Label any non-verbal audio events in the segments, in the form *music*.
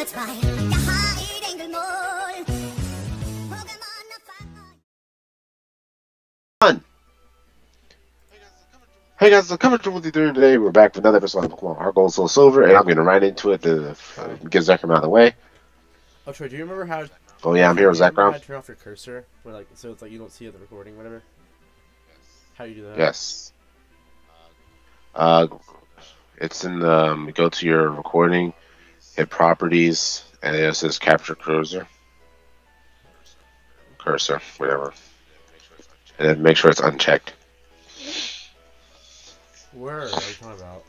livet vei. Jeg har et enkelt mål. Pokémon er. Hey guys, I'm coming to with you during today. We're back with another episode of Pokemon Heart Gold Soul Silver, and I'm going to right into it to uh, get Zekrom out of the way. Oh, Troy, do you remember how? Oh yeah, I'm here with do you remember how Zekrom. to turn off your cursor, where like so it's like you don't see the recording, whatever. How do you do that? Yes. Uh, it's in the um, go to your recording, hit properties, and it says capture cursor. Cursor, whatever, and then make sure it's unchecked. Where are you talking about?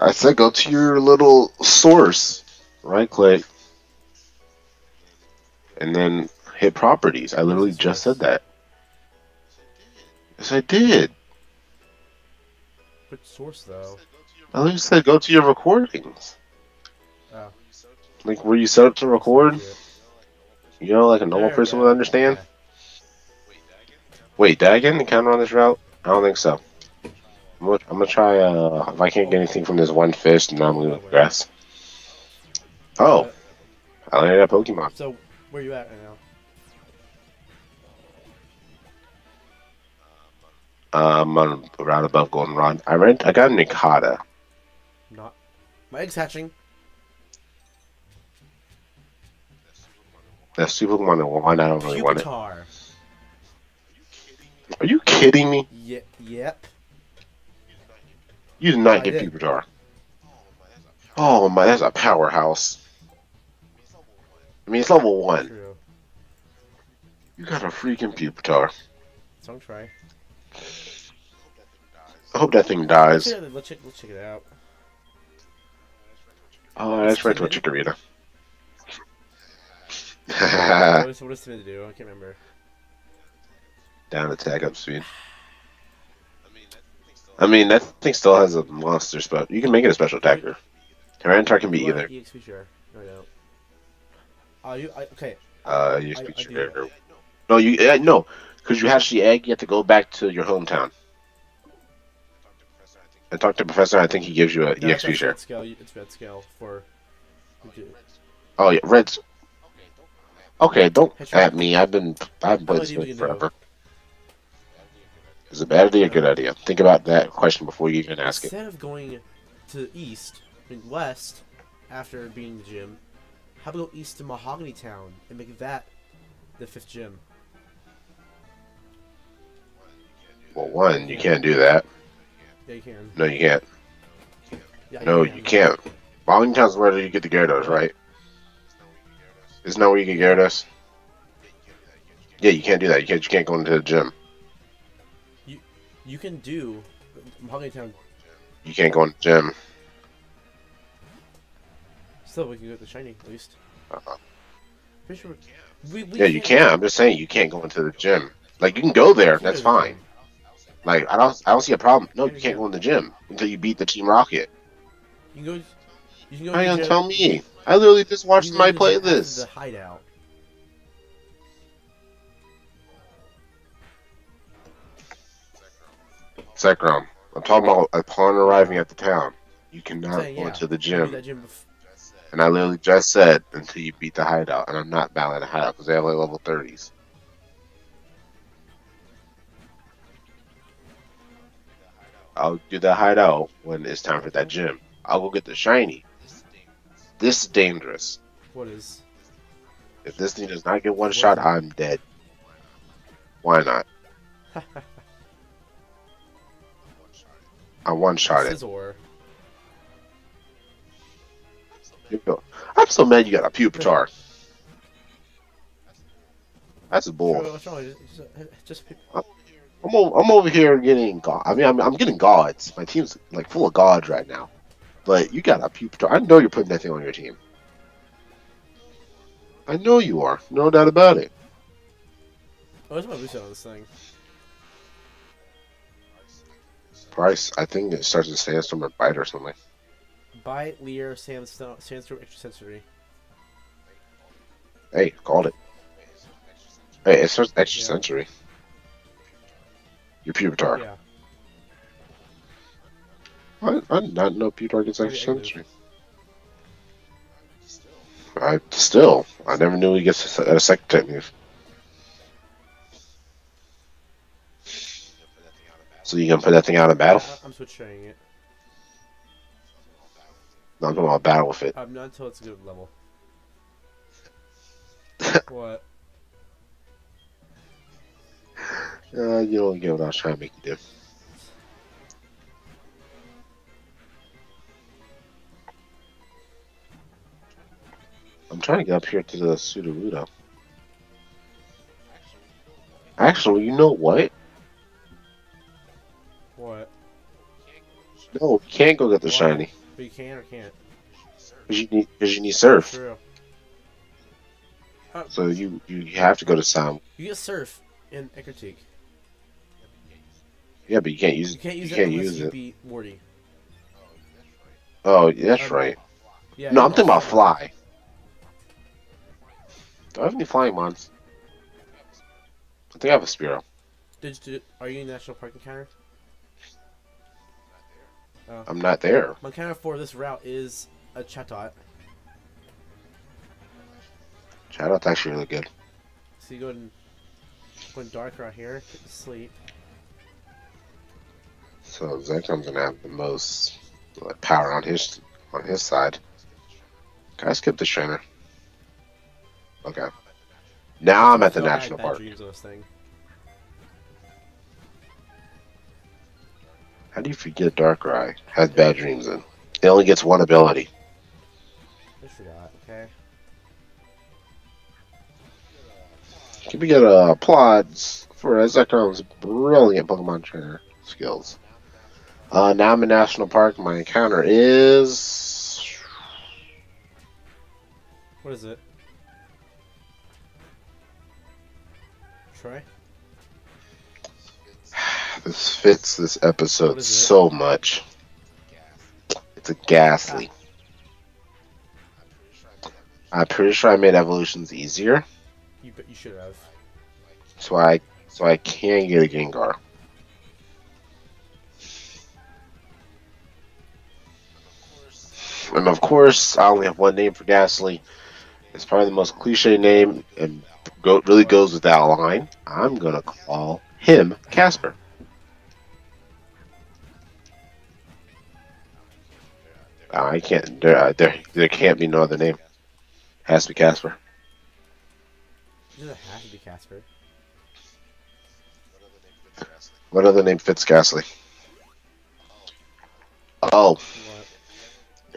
I said go to your little source, right click, and then hit properties. I literally just said that. Yes, I did. Which source though? I literally said go to your recordings. Oh. Like were you set up to record. Yeah. You know, like a normal There person go. would understand. Okay. Wait, did I get an encounter on this route? I don't think so. I'm gonna, I'm gonna try. Uh, if I can't get anything from this one fish, then I'm gonna grass. Oh, I landed a Pokemon. So where you at right now? Um, on a route above Goldenrod. I rent. I got an Ikata. My egg's hatching. That's two Pokemon in one. I don't really want it. Pupitar. Are you kidding me? Ye- yep. You did not I get did. Pupitar. Oh my, that's a powerhouse. I mean, it's level one. True. You got a freaking Pupitar. I'm try. I hope that thing dies. let's check. Let's check it out. Oh, that's right to a Chikorita. what is *laughs* what is Timid to do? I can't remember. Down attack up speed. I mean, that thing still has a monster spell. You can make it a special attacker. Tyranitar can be You either. EXP share. No, I don't. Oh, you. I, okay. Uh, you I- speak I No, you uh, no, because you hatch the egg. You have to go back to your hometown and talk to Professor. I think he gives you a No, EXP share. red scale. It's red scale for. Oh yeah, Reds. Okay, don't at me. I've been I've been playing idea this game forever. Is it a bad idea or a good idea? Think about that question before you even ask it. Instead of going to the east, I mean west, after being the gym, how about go east to Mahogany Town and make that the fifth gym? Well, one, you can't do that. Yeah, you can. No, you can't. Yeah, No, you can't. Wellington's where you get the Gyarados, right? Isn't that where you get Gyarados? Yeah, you can't do that. You can't. You can't go into the gym. You you can do Town. You can't go into the gym. Still, we can go to the shiny at least. Uh-huh. Pretty sure. We, we Yeah, you can. I'm just saying you can't go into the gym. Like you can go there. That's fine. Like I don't. I don't see a problem. No, you can't go in the gym until you beat the Team Rocket. You can go. You can go. How to you the gonna tell me? I literally just watched you can play to the- this. The hideout. Zekrom. I'm talking about upon arriving at the town. You cannot saying, go yeah. into the gym. gym And I literally just said until you beat the hideout, and I'm not battling the hideout because they have like level 30s. I'll do the hideout when it's time for that gym. I'll go get the shiny. This is dangerous. What is? If this thing does not get one shot, I'm dead. Why not? I one shot it. Scizor. I'm so mad you got a pupitar. That's a bull. Just, just, just I'm over, I'm over here getting god. I mean, I'm, I'm getting gods. My team's like full of gods right now. But you got a pupitar. I know you're putting that thing on your team. I know you are. No doubt about it. Oh, what's my boost on this thing? Price. I think it starts with sandstorm or bite or something. Bite, Leer, Sandstone, Sandstorm, Extrasensory. Hey, called it. Hey, it starts extra Yeah. Your pupitar. Yeah. I, I did not know pupitar gets extra Maybe sensory. I still, I never knew he gets a, a second type move. So you gonna put that thing out of battle? I'm switching it. No, I'm talking about battle with it. Um, not until it's a good level. *laughs* what? You don't get what I was trying to make you do. I'm trying to get up here to the Sudowoodo. Actually, you know what? What? No, you can't go get the Why? shiny But you can or can't? because you need because you need surf. True. So you you have to go to Sam. You get surf in Ecruteak. Yeah, but you can't use it. You it. can't use You it can't use you it. beat Morty. Oh, that's right. Yeah. No, I'm thinking about fly. Do I have any flying mons? I think I have a Spearow. Did you, are you in the National Park encounter? Oh. I'm not there. My encounter for this route is a Chatot. Chatot's actually really good. So you go and go in dark right here, get to sleep. So Zekrom's gonna have the most like, power on his on his side. Can I skip the trainer? Okay. Now I'm at the I feel like I had national park. Dreams of this thing. How do you forget Darkrai has bad dreams in? It only gets one ability. I forgot. Okay. Can we get uh, applause for Zekrom's brilliant Pokemon trainer skills? Uh, now I'm in National Park. My encounter is What is it? Troy? this fits this episode is it? so much. It's a Gastly. I'm pretty sure I made evolutions easier, You bet you should have. so I so I can get a Gengar. And of course, I only have one name for Gastly. It's probably the most cliche name and go, really goes with that line. I'm gonna call him Casper. Uh, I can't. There, uh, there, there can't be no other name. Has to be Casper. It doesn't have to be Casper. What other name fits Gastly? Oh?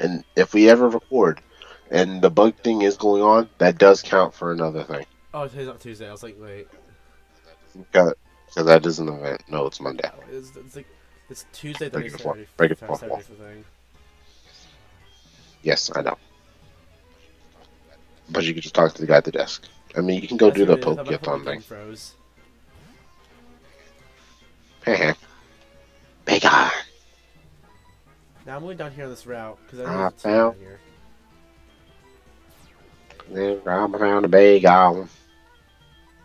And if we ever record, and the bug thing is going on, that does count for another thing. Oh, today's not Tuesday. I was like, wait. Because that is an event. No, it's Monday. Oh, it's, it's like it's Tuesday, Break it Thursday, apart. Saturday. Break it Saturday, apart. The thing. Yes, I know. But you can just talk to the guy at the desk. I mean, you can go That's do the what it is. poke My gift on Pokemon thing. Froze. *laughs* Heh Big eye. Now I'm going down here on this route because I Ah, know there's a found- down here. Then I found a big eye.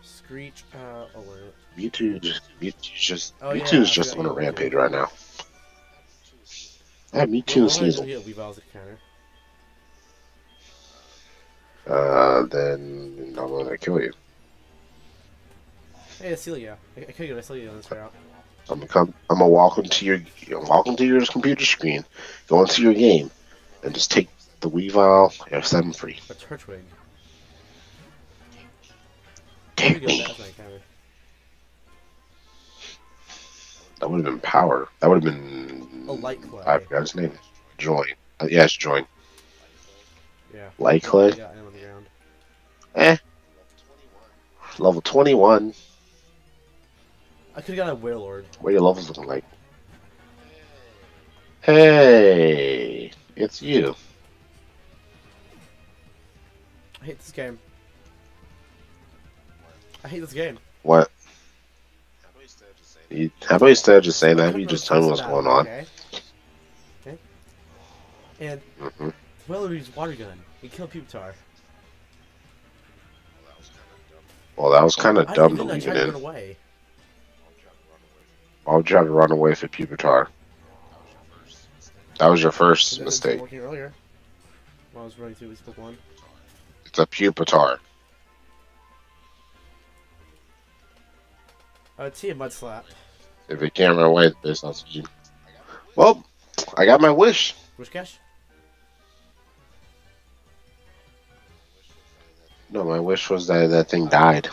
Screech. Uh, oh, wait. Mewtwo just, Mewtwo's just, Oh, yeah, Mewtwo's I just on a rampage right now. Yeah, Mewtwo Well, and Sneasel. Yeah, Weavile's a counter. Uh, then I'm gonna kill you. Hey, it's Celia. I, I could get a Celia on this route. I'm gonna come. I'm gonna walk into your walk into your computer screen, go into your game, and just take the Weavile and set him free. A Turtwig. I Take me. that as my counter. That would have been power. That would have been. A light clay. I forgot his name. Join. Uh, yeah, it's join. Yeah. Light clay. Yeah, I am on the ground. Eh. Level 21. I could have got a Wailord. What are your levels looking like? Hey, it's you. I hate this game. I hate this game. What? You, how about instead of just saying that, you just tell me what's going on? Okay. Okay. And hmm Wailord uses water gun. He killed Pupitar. Well, that was kind of dumb to didn't I leave tried it in. away. Why would you have to run away for Pupitar? That was your first mistake. Working earlier. While I was running through this Pokemon. It's a pupitar. Uh, T a mud slap. If it can't run away, on speed. Well, I got my wish. Wish cash? No, my wish was that that thing died.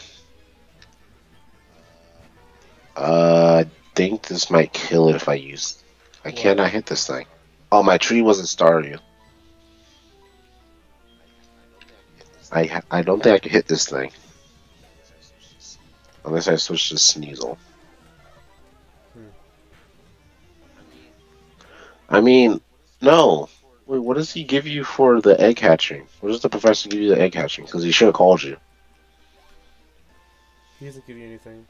Uh, think this might kill it if I use. I What? cannot hit this thing. Oh, my tree wasn't starting. I I don't think I can hit this thing. Unless I switch to Sneasel. Hmm. I mean, no. Wait, what does he give you for the egg hatching? What does the professor give you the egg hatching? Because he should have called you. He doesn't give you anything.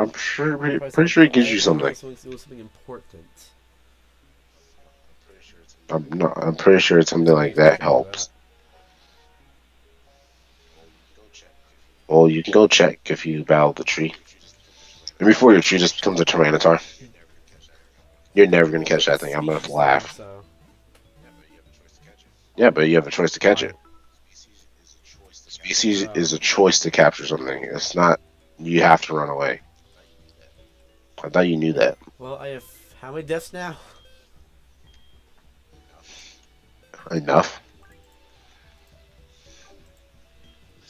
I'm sure, Probably pretty sure it gives you something- something. Something, something important. I'm not. I'm pretty sure it's something like that helps. Well, you can go check if you battle the tree. And before your tree just becomes a Tyranitar. You're never gonna catch that thing. I'm gonna laugh. Yeah, but you have a choice to catch it. Species is a choice to capture something. It's not. You have to run away. I thought you knew that. well, I have how many deaths now? Enough.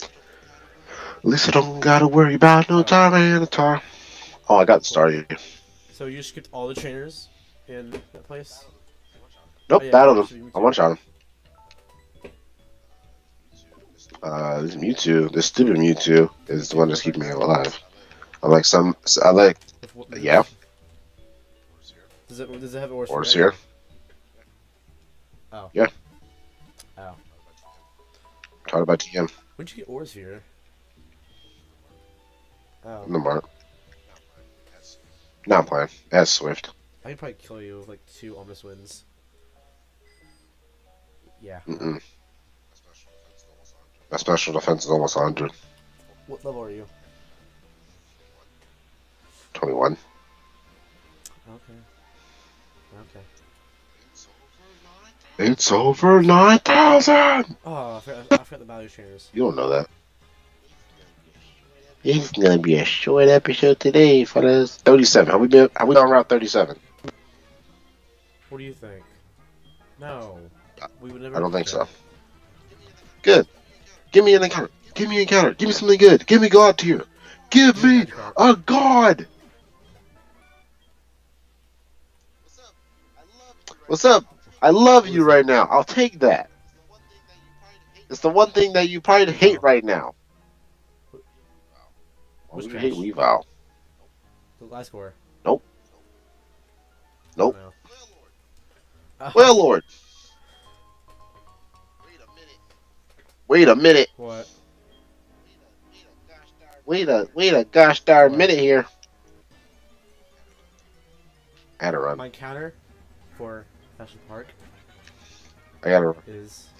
At least I don't gotta worry about no Tyranitar. Oh, I got the started. So you skipped all the trainers in that place. Nope, Oh, yeah, battled me I one shot him. Uh, this Mewtwo, this stupid Mewtwo, is the one that's keeping me alive. I like some. I like. Yeah, Does it does it have Orsi? Horse here. Oh. Yeah. Oh. Talk about TM When'd you get Aura Sphere? Oh. in the mark. Not playing. As Swift. I could probably kill you with like two almost wins. Yeah. Mm-mm. My special defense is almost 100. What level are you? 21. Okay. Okay. It's over 9,000! Oh, I forgot, I forgot the value trainers. You don't know that. It's gonna be a short episode today, fellas. 37. Have we been? Have we on route 37? What do you think? No. We would never. I don't think that. so. Good. Give me an encounter. Give me an encounter. Give me something good. Give me God tier. Give me a God. What's up? I love you right now. I'll take that. It's the one thing that you probably hate right now. Why Which would you hate trash? Weavile? The last score. Nope. Nope. Oh, no. Oh, Well, Lord. *laughs* Wait a minute. What? Wait a wait a gosh darn minute here. I gotta run. My counter for Fashion Park I gotta. is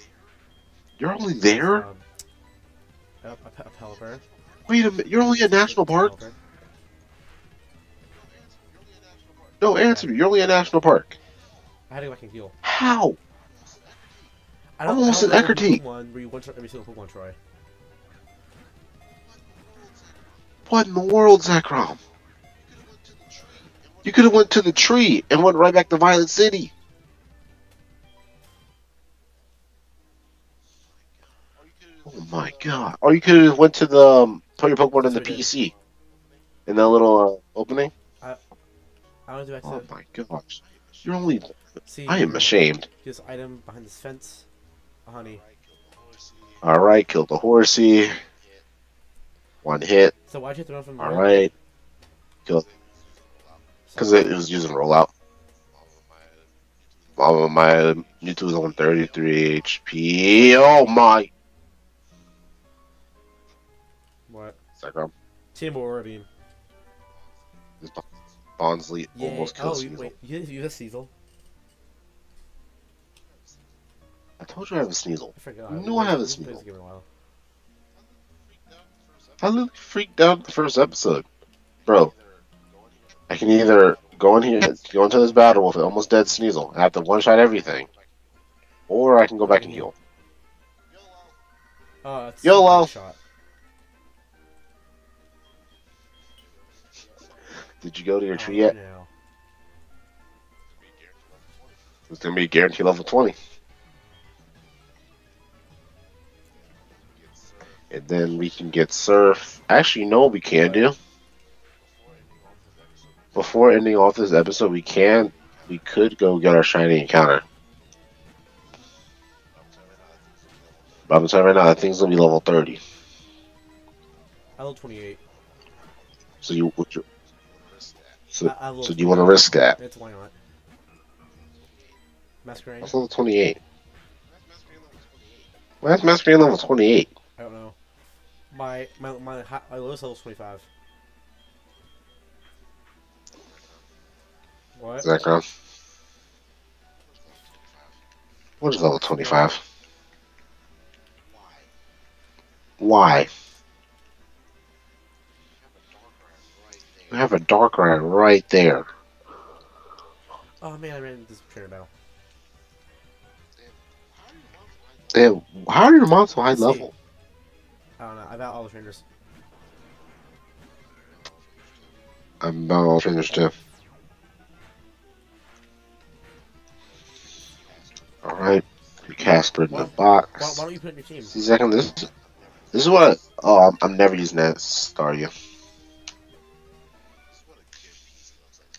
You're only there. um, Pelipper. Wait a minute. You're only at national park. No, answer me. You're only at national park. I had to go back and heal. How? I Almost I an don't know Eckerty. Pokemon where you one shot every single Pokemon try. What in the world, Zekrom? You could have went to the tree and went right back to Violet City. My god! Or you could have went to the um, put your Pokemon in the That's what we did. PC, in that little uh, opening. I want to do Oh my gosh! You're only. see. I am ashamed. This item behind this fence. A honey. All right, killed the horsey. One hit. So why'd you have to run from All right, because it, it was using rollout. Oh, my Mewtwo is on 33 HP. Oh my! Zekrom. Team Orebeam. Bonsly Yeah. almost oh, kills you, wait. You, you have Cecil. I told you I have a Sneasel. I forgot. Know I have a We haven't played Sneasel. this game in a while. I literally freaked out the first episode. Bro, I can either go in here, go into this battle with an almost dead Sneasel, and have to one shot everything, or I can go back and heal. Oh, YOLO. shot. Did you go to your Oh, tree yet? It's gonna be guaranteed level twenty. And then we can get surf. Actually, no, we can do. Before ending off this episode, we can. We could go get our shiny encounter. But I'm telling you right now, that thing's gonna be level thirty. I level 28. So you, you so, I, I so do you want to risk that? That's why not. Masquerain? That's level twenty-eight. Why is Masquerain level twenty-eight? I don't know. My my my, hi- my lowest level is 25. What? Zekrom. What is level 25? Why? I have a dark rat right there. Oh man, I ran into this trainer battle. And how are your mons so high Let's see. level? I don't know. I got all the trainers. I'm about all trainers too. Alright. Casper in the Why, box. why don't you put it in your team? See, second, this, this is what. oh, I'm, I'm never using that Staria.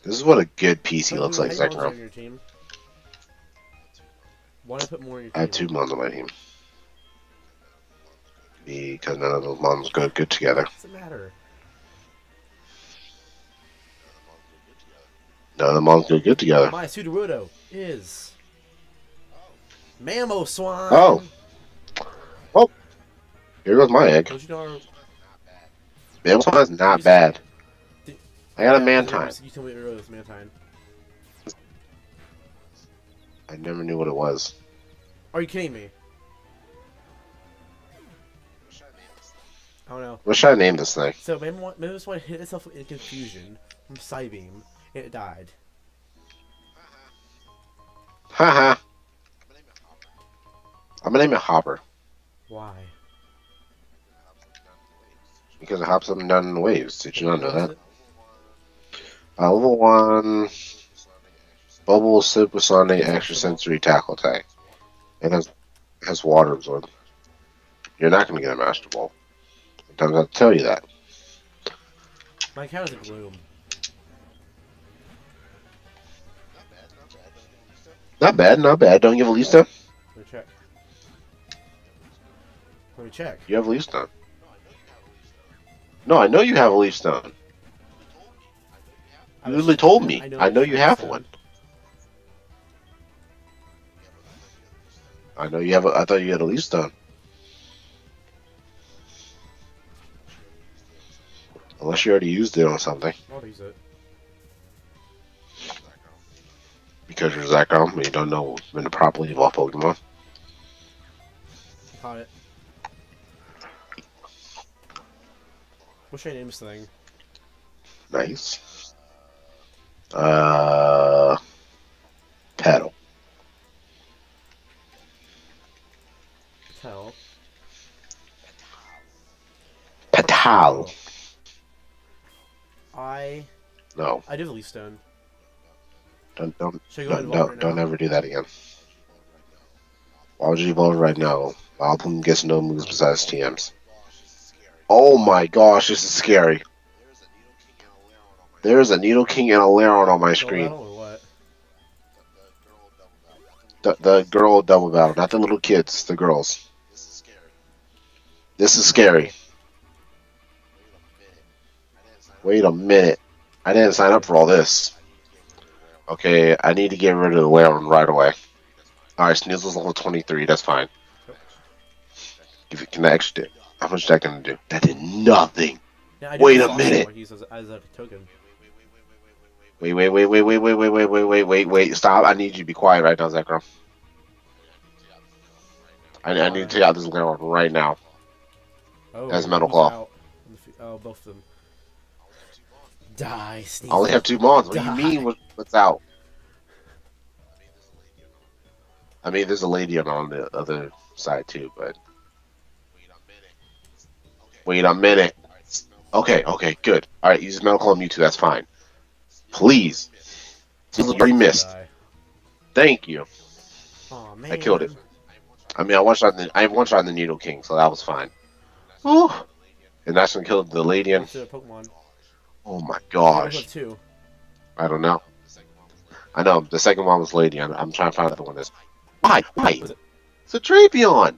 This is what a good PC looks like, How many mons Zekrom. your team? Why I put more in your team? I have two mons on my team. Because none of those mons go good together. What's the matter? None of the mons go good together. My Sudowoodo is Mamoswine. Oh. Oh! Here goes my egg. Don't you know? Our, Man, this one's not bad. I got a Mantine. You told me earlier it was Mantine. I never knew what it was. Are you kidding me? I don't know. What should I name this thing? So maybe one, maybe this one hit itself in confusion from Psybeam and it died. Haha. I'm gonna name it Hopper. Why? Because it hops up and down in the waves. Did you not know that? It? Level one, Bubble Supersonic Extrasensory Tackle Attack. It has has water absorb. You're not going to get a Master Ball. It have to tell you that. My account is a gloom. Not bad, not bad. Don't you have a leaf stone? Let me check. Let me check. You have a leaf stone. No, I know you have a leaf stone. I You literally told me. I know, there's you have one. I know you have. A, I thought you had a leaf stone. Unless you already used it on something. I'll use it. Because you're Zekrom and you don't know when to properly evolve Pokemon. Caught it. What should I name this thing? Nice. Uh, Paddle. Tell. Patal. I No, I a leaf stone. don't don't don't, don't, right don't ever do that again. Why would you evolve right now? Alpum gets no moves besides TMs. Oh my gosh, this is scary. There's a Nidoking and a Lairon on my screen. battle or what? The, the girl double battle, not the little kids, the girls. This is scary. This is scary. Wait a minute. I didn't sign up for all this. Okay, I need to get rid of the Lairon right away. Alright, Sneasel's level 23, that's fine. Give it, can I actually do? How much is that gonna do? That did nothing. Yeah, I do Wait have a Fossil minute. Wait, wait, wait, wait, wait, wait, wait, wait, wait, wait, wait, wait. Stop. I need you to be quiet right now, Zekrom. I, I need to take out this Lairon right now. Oh, That's Metal Claw. out? On the fe- Oh, both of them. Die, Sneasel. I only have two mons. What do you mean what, what's out? I mean, there's a lady on, the other side too, but Wait a minute. Wait a minute. Okay, okay, good. All right, use medical on Mewtwo. That's fine. Please. You already missed. Die. Thank you. Aw, man. I killed it. I mean, I one shot the I one shot the Nidoking, so that was fine. Ooh. And that's when killed the Ladian. To Pokemon. Oh my I gosh. two. I don't know. I know the second one was Lady. I'm, I'm trying to find out the one is. Why? Why? It- It's a Drapion.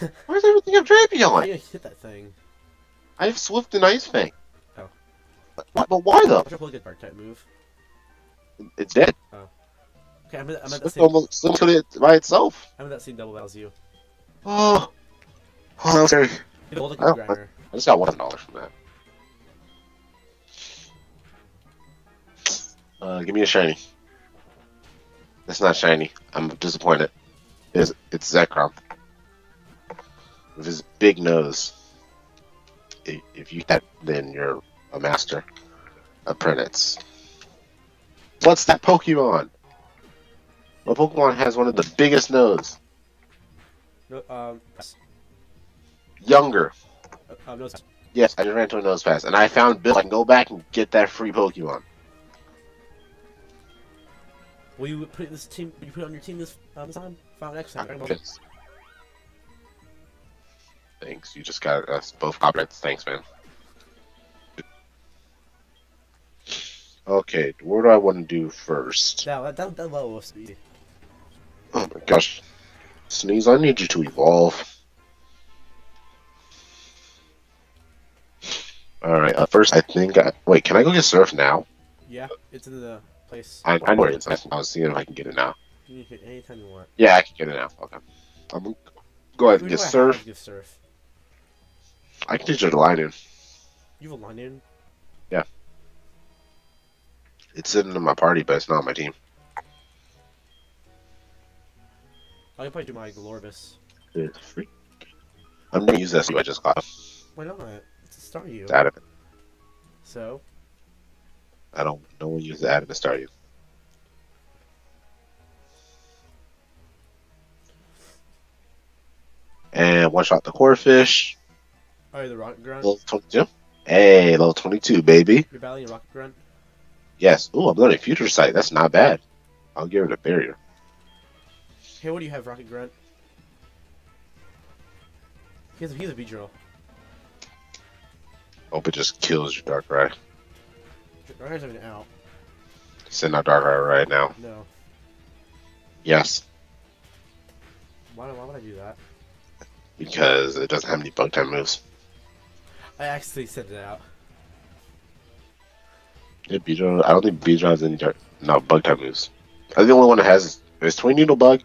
*laughs* Where's everything of How Drapion? you hit that thing? I have Swift and Ice Fang. Oh. But, but, why though? Your good type move? It's dead. Okay, I'm I'm at that same. almost it by itself. I'm at that same double battle as you. *gasps* Oh. Oh, that was scary. Get a Golden Oh, Grinder. I just got one dollar from that. Uh, give me a shiny. That's not shiny. I'm disappointed. It's, it's Zekrom. With his big nose. If you that, then you're a master apprentice. What's that Pokemon? What Pokemon has one of the biggest nose? No, um, Younger. uh, um, Yes, I just ran into a Nosepass, and I found Bill. I can go back and get that free Pokemon. will you put this team? Will you put it on your team this um, this time? Final next time. Dragon Ball. Yes. Thanks. You just got us both copyrights. Thanks, man. Okay, what do I want to do first? That that that, that level was easy. Oh my gosh. Sneeze, I need you to evolve. Alright, uh, first I think I... Wait, can I go get Surf now? Yeah, it's in the place. I, I know where it is. I I was seeing if I can get it now. You can hit anytime you want. Yeah, I can get it now. Okay. I'm gonna go ahead and get Surf. give surf? I can teach her to line in. You have a line in. It's sitting in my party, but it's not on my team. I can probably do my Gloribus. It's free. I'm gonna use that I just got. Why not? It's a Staryu. It's adamant. So I don't. No one uses adamant Staryu. And one shot the Corphish. oh, you're the Rocket Grunt. Level 22. Hey, level 22, baby. You're battling a Rocket Grunt. Yes. Ooh, I'm learning future sight. That's not bad. I'll give it a barrier. Hey, what do you have, Rocket Grunt? He's a, he's a Beedrill. Hope it just kills your dark eye. Darkrai's not even out. Send out Darkrai now. No. Yes, Why, why would I do that? because it doesn't have any bug time moves. I actually sent it out. Yeah, Beedrill. I don't think Beedrill has any dark, no bug type moves. I think the only one that has is, is Twin Needle Bug.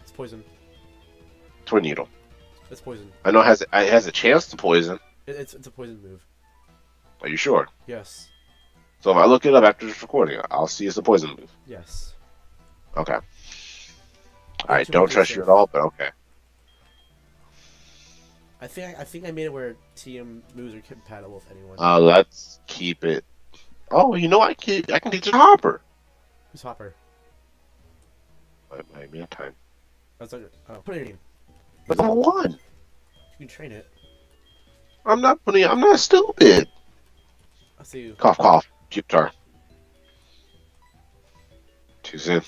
It's poison. Twin Needle. It's poison. I know it has it has a chance to poison. It, it's it's a poison move. Are you sure? Yes. So if I look it up after this recording, I'll see it's a poison move. Yes. Okay. I don't trust you at all, but okay. I think I, I think I made it where TM moves are compatible with anyone. Uh, let's keep it. Oh, you know I can I can teach it Hopper. Who's Hopper? Wait, wait, me a time. That's like, oh, put it in. But number one, You can train it. I'm not putting. I'm not stupid. I see you. Cough, cough. Puke tar. Too soon.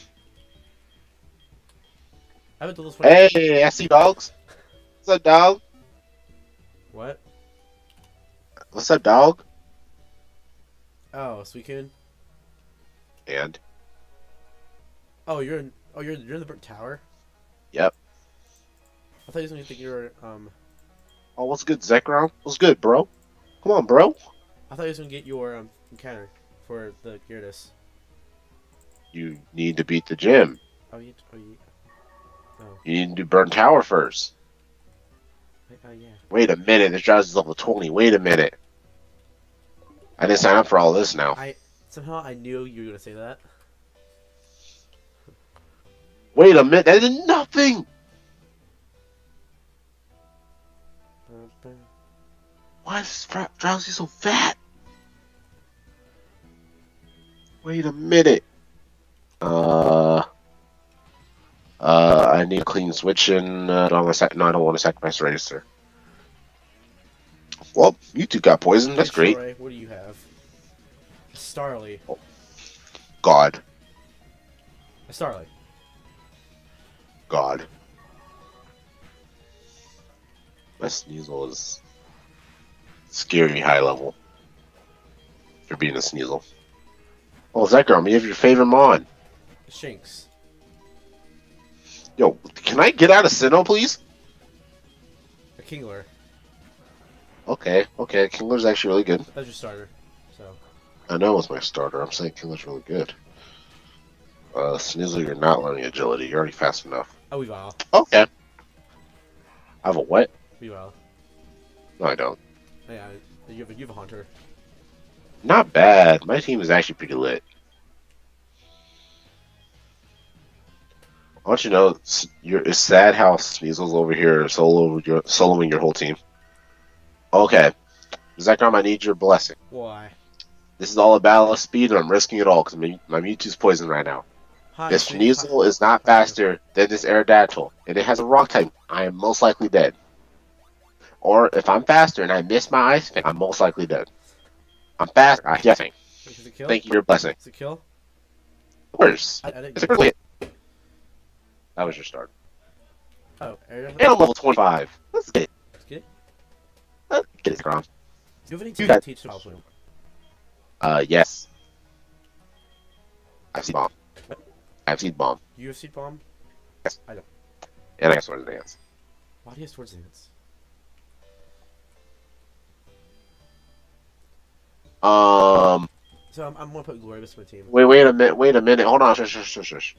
I haven't done this one. Hey, I see dogs. What's up, dog? What? What's up, dog? Oh, Suicune. And Oh, you're in. Oh, you're you're in the burnt tower. Yep. I thought you was gonna think you were um. oh, what's good, Zekrom? What's good, bro? Come on, bro. I thought you was gonna get your um encounter for the Gyarados. You need to beat the gym. Oh, you. Oh, you. Oh, You need to do Burn Tower first. wait, oh yeah. Wait a minute, this Drowzee's level 20. Wait a minute. I didn't sign up for all this now. I Somehow I knew you were gonna say that. Wait a minute, that did nothing! Why is Drowzee so fat? Wait a minute. Uh. Uh, I need a clean switch and uh, I don't want to sac- no, I don't want to sacrifice register. Mewtwo got poisoned. That's great. What do you have? Starly. God. A Starly. God. My Sneasel is scary high level. For being a Sneasel. Oh, Zekrom, you have your favorite Mon. Shinx. Yo, can I get out of Sinnoh, please? A Kingler. Okay, okay, Kingler's actually really good. That's your starter. I know it's my starter. I'm saying Kingler's really good. Uh, Sneasel, you're not learning agility. You're already fast enough. oh Weavile. Okay. I have a what? Weavile. No, I don't. Yeah, you have a you have a hunter. Not bad. My team is actually pretty lit. I want you to know, it's, you're, it's sad how Sneasel's over here solo your, soloing your whole team. Okay. Zekrom, I need your blessing. Why? This is all a battle of speed, and I'm risking it all because my, my Mewtwo's poisoned right now. Hi, If Sneasel. Is not faster than this Aerodactyl, and it has a rock type, I am most likely dead. Or if I'm faster and I miss my ice thing, I'm most likely dead. I'm fast. I'm guessing. Is it kill? Thank you for your blessing. Is it kill? Of course. I, I didn't Is it really? That was your start. Oh, I'm level 25. Let's get it. Let's get it. Let's get it, Grom. Do you have any You team got- to teach to Bloom? Uh, yes. I've seen bomb. I've seen bomb. UFC bomb? Yes. I know. And I got sword dance. Why do you have Swords Dance? Um, So I'm, I'm gonna put Glorious in my team. wait, wait a minute. Wait a minute. Hold on. Shush, shush, shush, shush.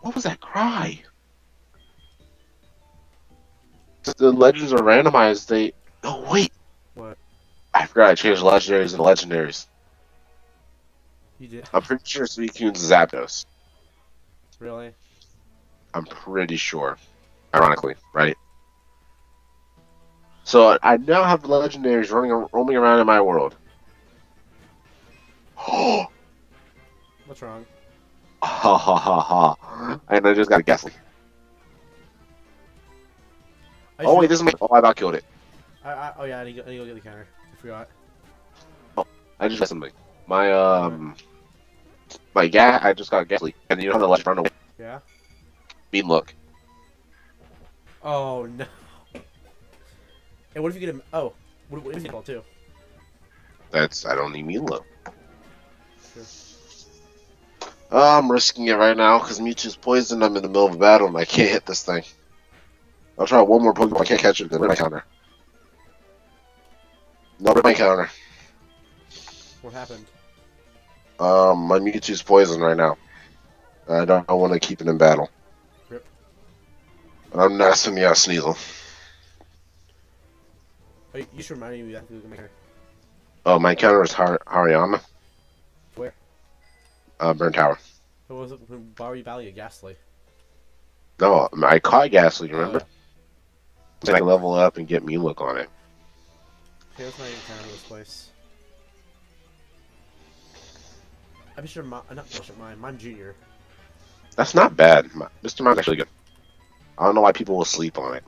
What was that cry? The legends are randomized. They. Oh wait. I forgot I changed legendaries and legendaries. You did? I'm pretty sure Suicune's Zapdos. Really? I'm pretty sure. Ironically, right? So I now have legendaries running roaming around in my world. ha *gasps* What's wrong? ha ha ha! ha! And I just got a Gastly. I Oh wait, this is my. Oh, I about killed it. I, I, oh yeah, I need, to go, I need to go get the counter. I forgot. I just got something. My um, my ga I just got Gastly, and you know how the legend run away. Yeah? Mean look. Oh no. And what if you get him? Oh, what, what if you get all too? That's I don't need mean look. Sure. Uh, I'm risking it right now because Mewtwo's poisoned. I'm in the middle of a battle and I can't hit this thing. I'll try one more Pokemon. I can't catch it. Then my counter. No, my counter. What happened? Um, my Mewtwo's poisoned right now. I don't, I want to keep it in battle. Rip. I'm not sending out Sneasel. Oh, you, you should remind me that. to make her- Oh, my counter is Har- Hariyama. Where? Uh, Burn Tower. What was it? When Barry Valley a Gastly. No, I caught Gastly, remember? Oh, Then I level up and get Mew look on it. Okay, let's not even count this place. I'm sure my, not Mr. Mime, Mime Junior. That's not bad. Mr. Mime's actually good. I don't know why people will sleep on it.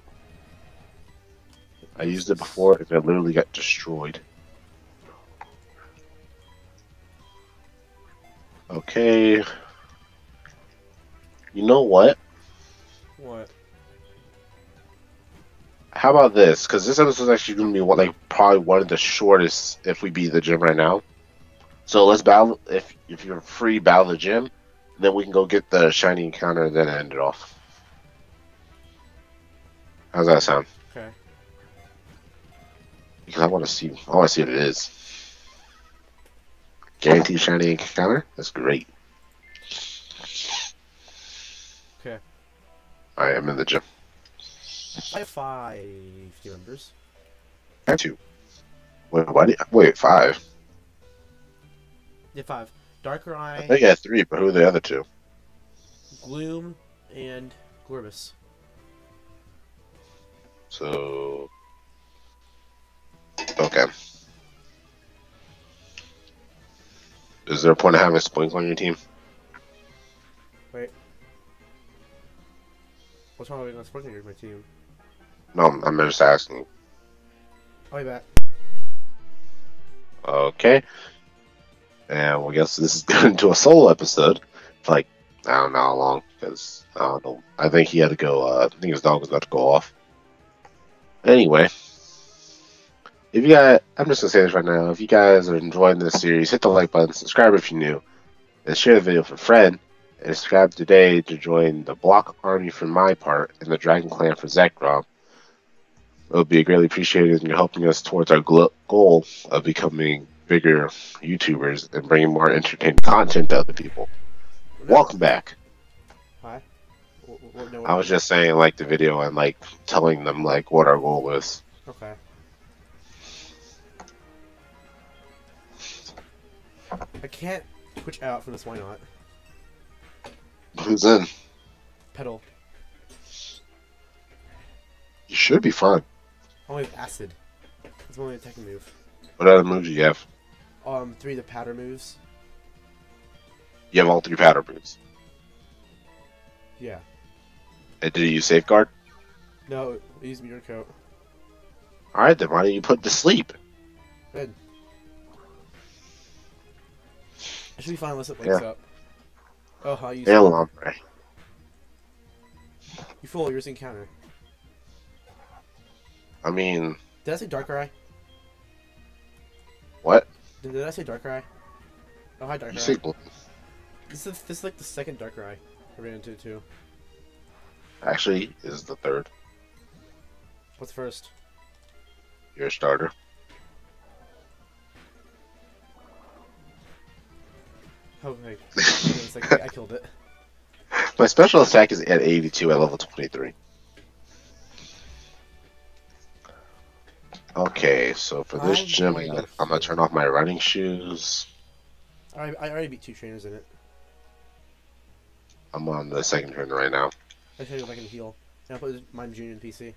I used it before and it literally got destroyed. Okay. You know what? What? How about this? Because this episode is actually going to be one, like probably one of the shortest if we beat the gym right now. So let's battle. If if you're free, battle the gym. Then we can go get the shiny encounter and then end it off. How's that sound? Okay. Because I want to see. I want to see what it is. Guaranteed shiny encounter. That's great. Okay. I am in the gym. I have five team members. And two. Wait, why? do- Wait, five. Yeah, five. Darkrai. I think I had three, but who are the other two? Gloom, and Glorbus. So. Okay. Is there a point of having Spoink on your team? Wait. What's wrong with going Sprinkler my team? No, I'm just asking. I'll be back. Okay. And well, I guess this is *laughs* going to a solo episode. It's like, I don't know how long, because I don't know. I think he had to go, uh, I think his dog was about to go off. Anyway. If you guys, I'm just going to say this right now. If you guys are enjoying this series, hit the like button, subscribe if you're new, and share the video with a friend. And subscribe today to join the Block Army for my part and the Dragon Clan for Zekrom. It would be greatly appreciated and you're helping us towards our gl- goal of becoming bigger YouTubers and bringing more entertaining content to other people. Welcome back. Hi. W- w- no, I was just saying, like the video and like telling them like what our goal is. Okay. I can't switch out from this. Why not? Who's in? Pedal. You should be fine. Only with acid. It's my only attacking move. What other moves do you have? Um, three of the powder moves. You have all three powder moves. Yeah. And did you use safeguard? No, use meteor coat. All right, then why don't you put to sleep? Good. I should be fine unless it wakes Yeah. up. Oh, how you? And Lombre. You fool! You're using counter. I mean, Did I say Darkrai? what? Did, did I say Darkrai? Oh, hi Darkrai. You say. This is this is like the second Darkrai I ran into too. Actually, is the third. What's first? Your starter. Oh, wait. *laughs* like, I killed it. My special attack is at 82 at level 23. Okay, so for this I'm gym, I'm going gonna, I'm gonna turn off my running shoes. I, I already beat two trainers in it. I'm on the second turn right now. I should go back and heal. And I'll put Mime Junior in PC.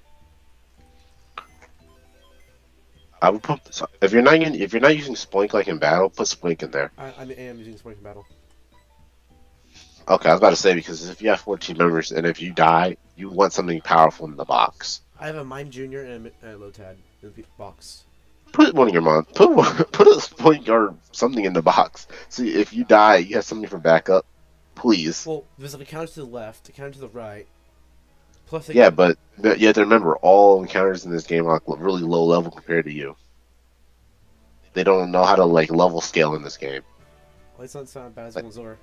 I would put so if you're not in, if you're not using Splink like in battle, put Splink in there. I, I am using Splink in Battle. Okay, I was about to say because if you have 14 members and if you die, you want something powerful in the box. I have a Mime Junior and a, a Lotad in the box. Put one in your mom. Put one, *laughs* put a point or something in the box. See if you die, you have something for backup. Please. Well, there's like a counter to the left, a counter to the right. Plus, Yeah, but but you have to remember all encounters in this game are really low level compared to you. They don't know how to like level scale in this game. Well, it's not, not bad as Like- Glazor.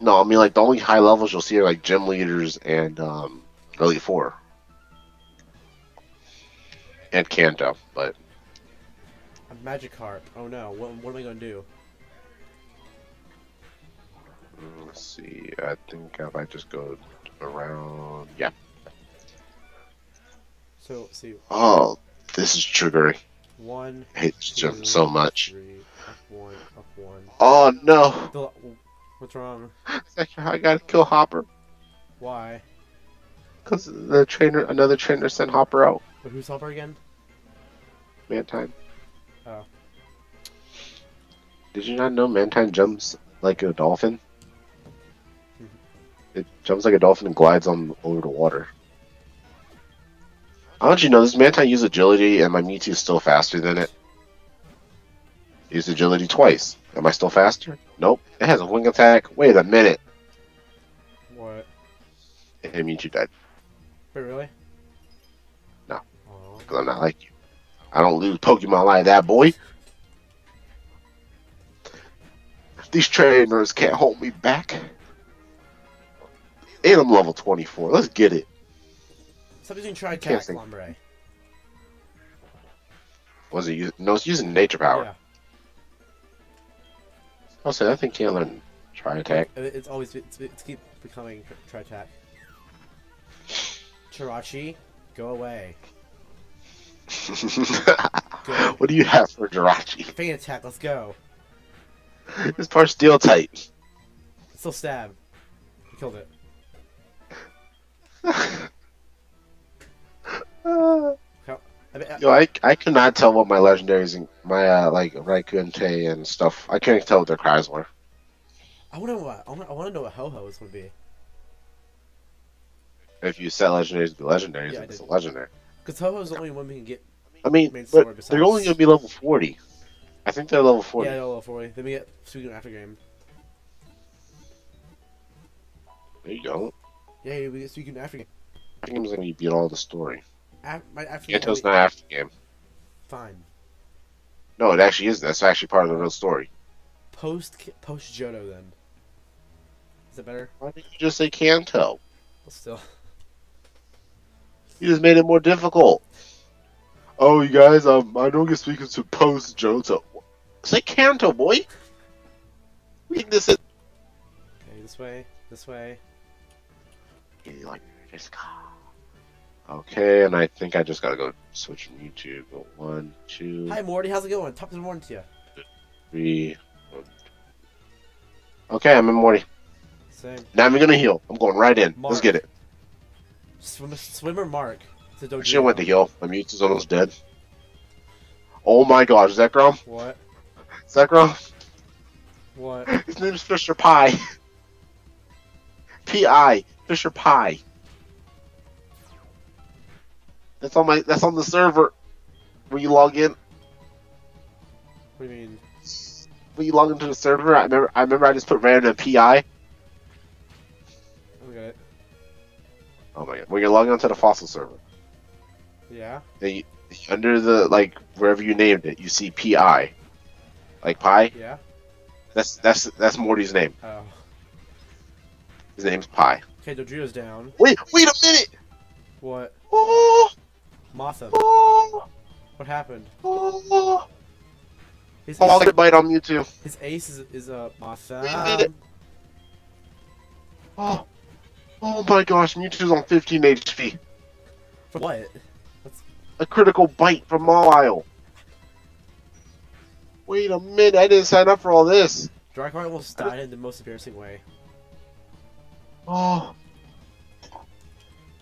No, I mean like the only high levels you'll see are like gym leaders and um Elite Four. And Kanto, but A Magikarp. Oh no, what, what am I gonna do? mm, let's see. I think if I just go around, yeah. So, let's see. Oh, this is triggering. One, I hate this two, gym so much. three, up one, up one. Oh no! The, what's wrong? *laughs* I gotta kill Hopper Why? because the trainer, another trainer, sent Hopper out. Wait, who's Hopper again? Mantine. Oh. Did you not know Mantine jumps like a dolphin? Mhm. It jumps like a dolphin and glides on over the water. How don't you know this Mantine used agility and my Mewtwo is still faster than it? Used agility twice. Am I still faster? Nope. It has a wing attack. Wait a minute. What? And Mewtwo died Wait, really? Because I'm not like you. I don't lose Pokemon like that, boy. These trainers can't hold me back. And I'm level 24. Let's get it. Stop using Tri Attack. Lombre. Was it using? No, it's using Nature Power. Yeah. I'll say I think can't learn Tri Attack. It's always it's, it's keep becoming Tri Attack. Jirachi, go away. What do you have for Jirachi? Feint attack, let's go. This part's Steel type. Still stab. You killed it. *laughs* I mean, Yo, I, I could not tell what my legendaries and my uh, like Raikou and stuff. I couldn't tell what their cries were. I want to what I want, I want to know what Ho-Oh is going to be. If you set legendaries to be legendaries, Yeah, it's a legendary. Because Ho-Oh is the only one we can get I mean, but besides- they're only gonna be level forty. I think they're level forty. Yeah, level 40. Then we get Suicune after game. There you go. Yeah, we get Suicune after game. I think it was when you beat all the story. Af- my after game. Kanto's not after game. Fine. No, it actually is. That's actually part of the real story. Post post Johto then. Is that better? Why didn't you just say Kanto? Well, still. *laughs* You just made it more difficult. Oh, you guys, um, I don't get speaking to post Johto. Say Kanto, boy. Read this. In- Okay, this way. This way. like, just go. Okay, and I think I just gotta go switch from YouTube. Go one, two, Hi Morty, how's it going? Top of the morning to you. three. one, two. Okay, I'm in Morty. Same. Now I'm gonna heal. I'm going right in. Let's get it. Swimmer, swimmer Mark. To I should have went to heal. My Mewtwo's almost dead. Oh my gosh, is What? Grom? What? Is that Grom? What? *laughs* His name's Fisher Pie. P.I. Fisher Pie. That's on my. That's on the server. When you log in, What do you mean? when you log into the server, I remember. I remember I just put random P.I. Oh my god. When you're logging onto the fossil server, Yeah. you, under the like wherever you named it, you see P.I. Like pie. Yeah. That's that's that's Morty's name. Oh. His name's Pie. Okay, Dodrio's down. Wait, wait a minute. What? Oh, Mothim. oh, What happened? oh. His, his, get bite on Mewtwo. his ace is, is uh, a. Wait a minute. Oh, oh my gosh, Mewtwo's on 15 HP. What? A critical bite from Mawile. Wait a minute, I didn't sign up for all this. Darkrai almost died in the most embarrassing way. Oh.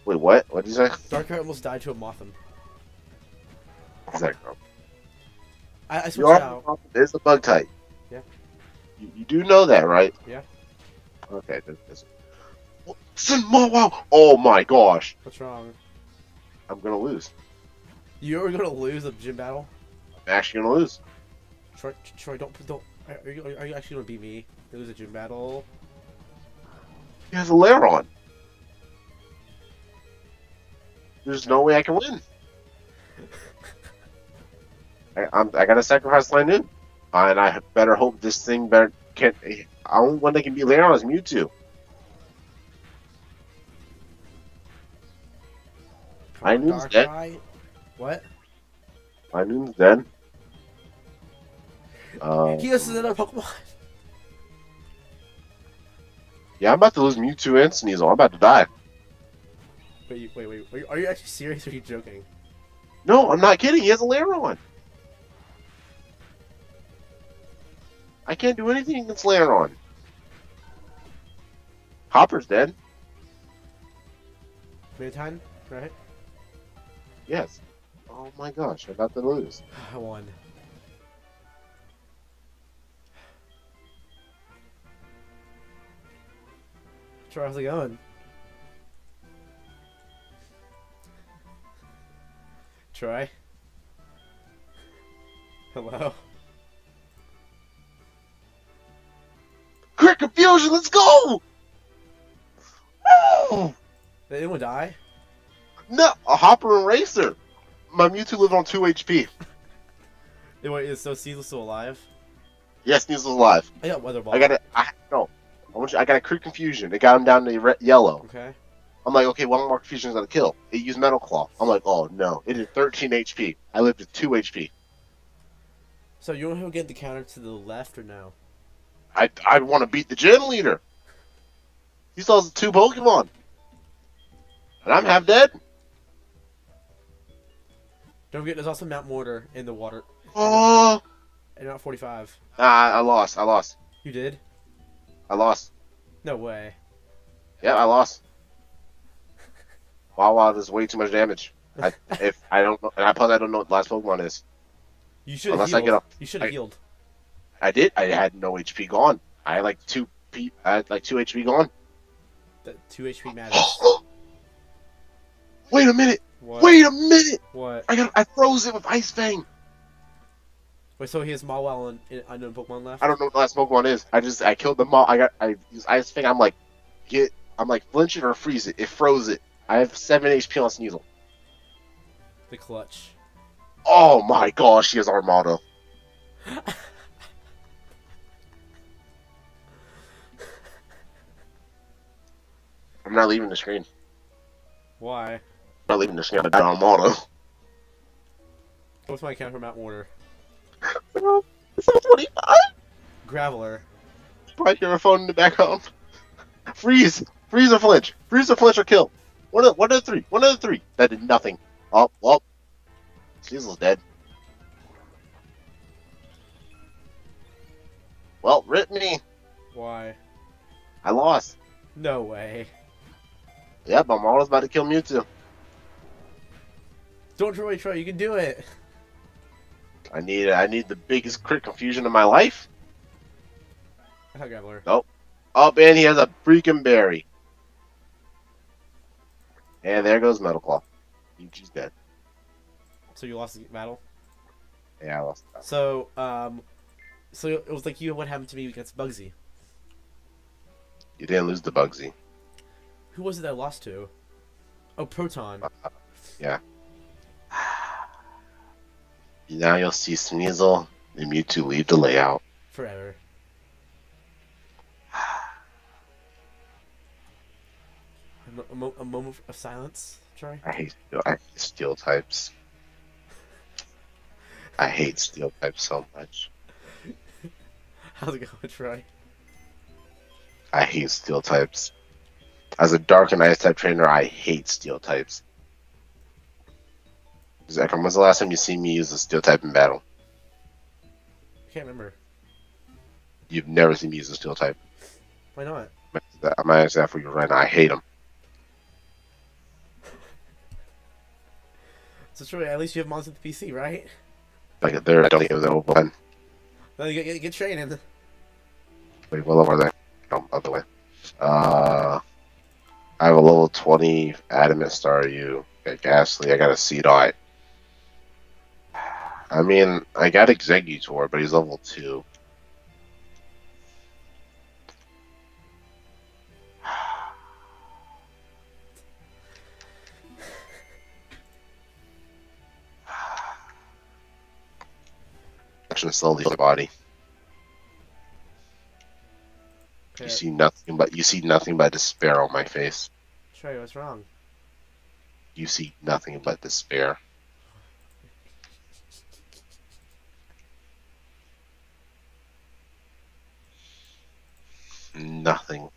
Wait, what? What did you say? Darkrai almost died to a Mothim. Is that girl? I, I switched out. is a bug type. Yeah. You, you do know that, right? Yeah. Okay. This, this. Mawile! Oh my gosh, What's wrong? I'm gonna lose. You are gonna lose a gym battle? I'm actually gonna lose. Troy, Troy, don't, don't. Are you, are you actually gonna beat me? Lose a gym battle? He has a lair on. There's no way I can win. *laughs* I, I'm, I gotta sacrifice Linoone. Uh, and I better hope this thing better can't. The only one that can beat Lairon is Mewtwo. Come on, dead. Darkrai. What? Linoone's dead. Uh, He has another Pokemon. yeah, I'm about to lose Mewtwo and Sneasel. I'm about to die. Wait, wait, wait. Are you, are you actually serious or are you joking? No, I'm not kidding. He has a Lairon. I can't do anything against Lairon. Hopper's dead. Midtime, right? Yes. Oh my gosh, I'm about to lose. I won. Troy, how's it going? Troy? Hello? Quick confusion, let's go! Oh, Did anyone die? No, a Hopper and Racer. My Mewtwo lived on 2 HP. Wait, is so Caesar still alive? Yes, Sneasel's alive. I got Weather Ball. I got it. I no. I, want you, I got a quick confusion. It got him down to red, yellow. Okay. I'm like, okay, one more confusion is gonna kill. It used Metal Claw. I'm like, oh no, it did 13 HP. I lived at 2 HP. So you want to get the counter to the left or no? I I want to beat the gym leader. He still has two Pokemon, and I'm half dead. Don't forget, there's also Mount Mortar in the water. Oh, And Mount 45. ah, I lost. I lost. You did? I lost. No way. Yeah, I lost. Wow, wow, there's way too much damage. I, *laughs* if I don't know, and I plus I don't know what the last Pokemon is. You should have Unless I get up- You should have healed. I did. I had no HP gone. I had like two P. I had like two HP gone. The 2 HP *gasps* matters. Wait a minute. What? Wait a minute! What? I got I froze it with Ice Fang. Wait, so he has Mawile and, and unknown Pokemon left? I don't know what the last Pokemon is. I just I killed them all. I got I used Ice Fang. I'm like, get I'm like flinch it or freeze it. It froze it. I have seven HP on Sneasel. The clutch. Oh my gosh, he has Armada. *laughs* I'm not leaving the screen. Why? I'm not leaving the screen. I got Armada. What's my account for? It's not 25. Graveler. Probably a phone in the background. Freeze! Freeze or flinch! Freeze or flinch or kill! One of, one of the three! One of the three! That did nothing. Oh, well. Sneasel's dead. Well, rip me. Why? I lost. No way. Yep, I'm almost about to kill Mewtwo. Don't Troy Troy, you can do it. I need I need the biggest crit confusion of my life. I got Graveler. Oh, man, he has a freaking berry. And there goes Metal Claw. She's dead. So you lost the battle. Yeah, I lost. that. So, um, so it was like you. And what happened to me against Bugsy? You didn't lose the Bugsy. Who was it that I lost to? Oh, Proton. Now you'll see Sneasel and Mewtwo leave the layout. Forever. *sighs* A, mo- a, mo- a moment of silence. Troy. I hate I hate steel types. *laughs* I hate steel types so much. *laughs* How's it going, Troy? I hate steel types. As a dark and ice type trainer, I hate steel types. Zach, when was the last time you seen me use a steel type in battle? I can't remember. You've never seen me use a steel type. Why not? I'm gonna answer that for you right now. I hate them. *laughs* So Troy, at least you have mods with the PC, right? Like they're I don't think it was one. Well, you get, get, training. Wait, what level are they? Oh, other way. Uh, I have a level 20 Adamant Staryu. Got Gastly. I got a Chatot. I mean, I got Exeggutor, but he's level 2. *sighs* Action slowly the body. You see nothing but you see nothing but despair on my face. Troy, what's wrong? You see nothing but despair. Nothing.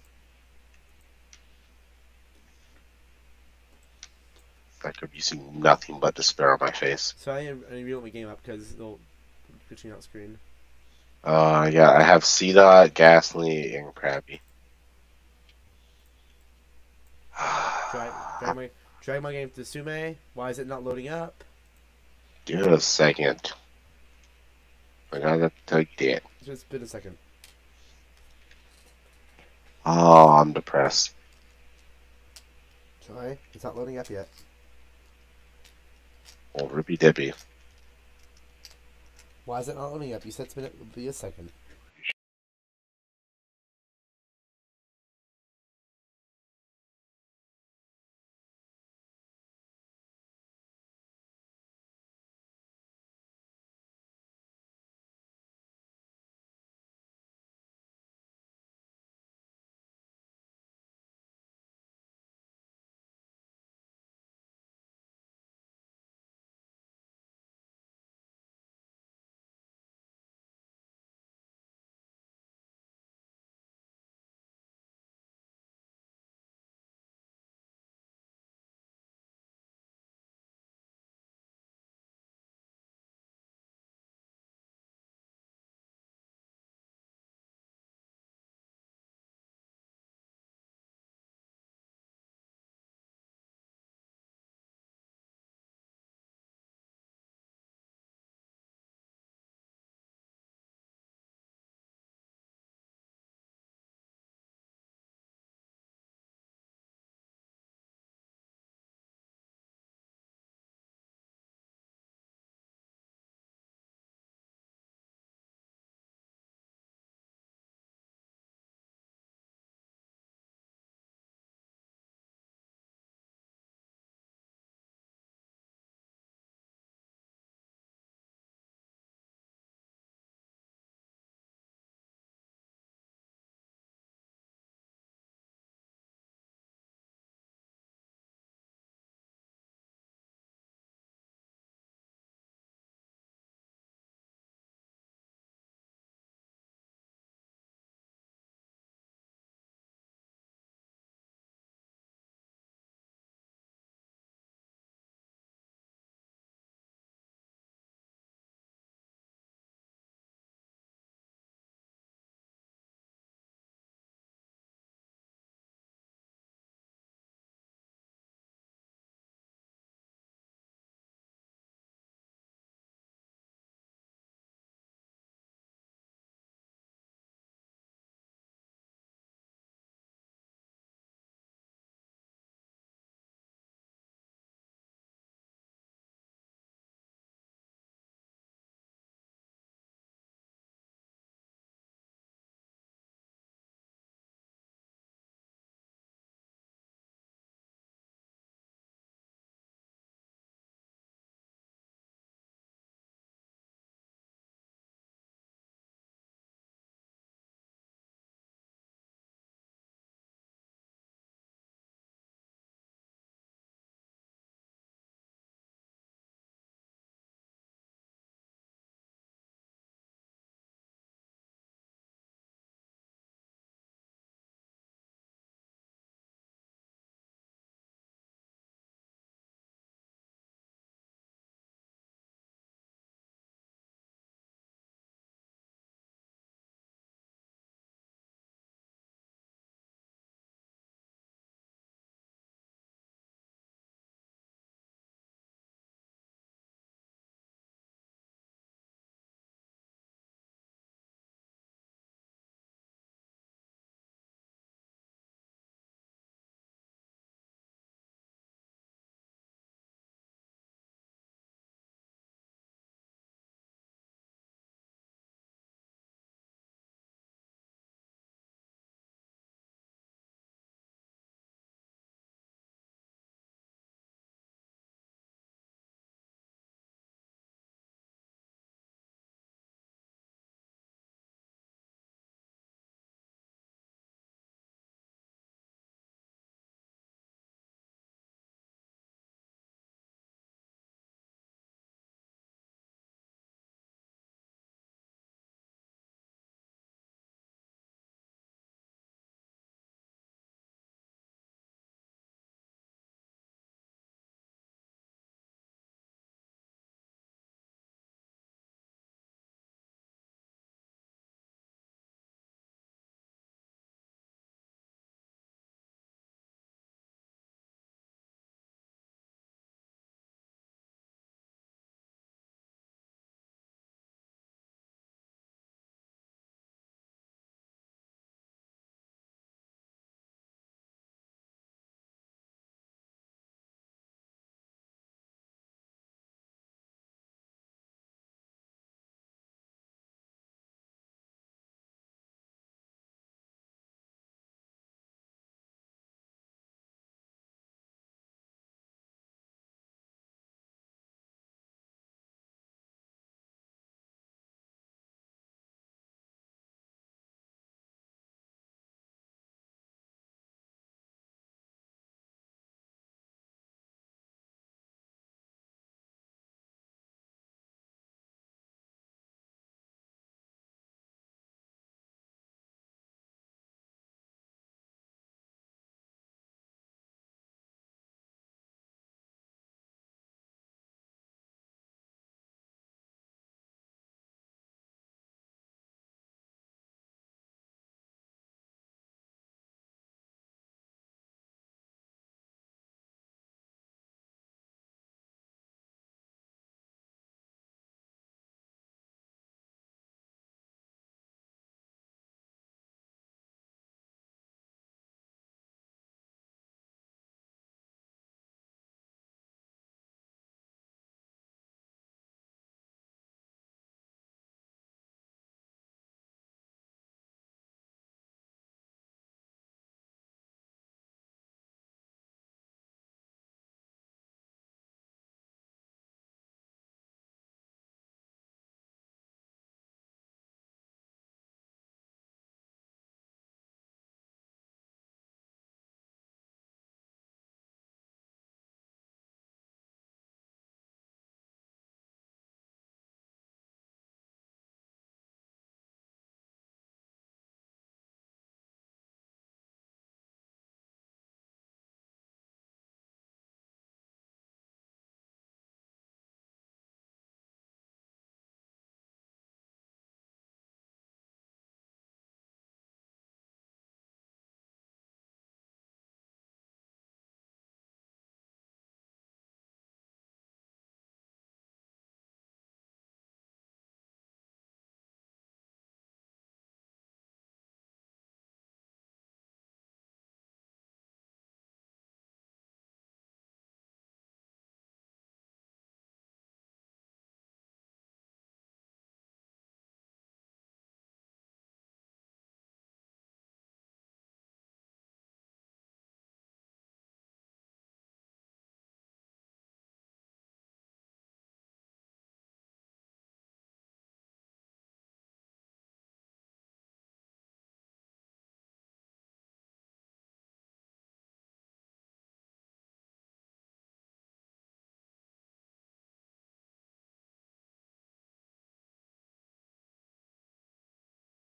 Like you see nothing but despair on my face. So I I didn't reload my game up because they'll put you out screen. Uh, yeah, I have C dot, Gastly, and Krabby. *sighs* Drag, drag my drag my game to Sume. Why is it not loading up? Give it a second. I gotta tell you that. Just been a second. Oh, I'm depressed. Troy, it's not loading up yet. Oh, Ruby dippy. Why is it not loading up? You said it's been be a second.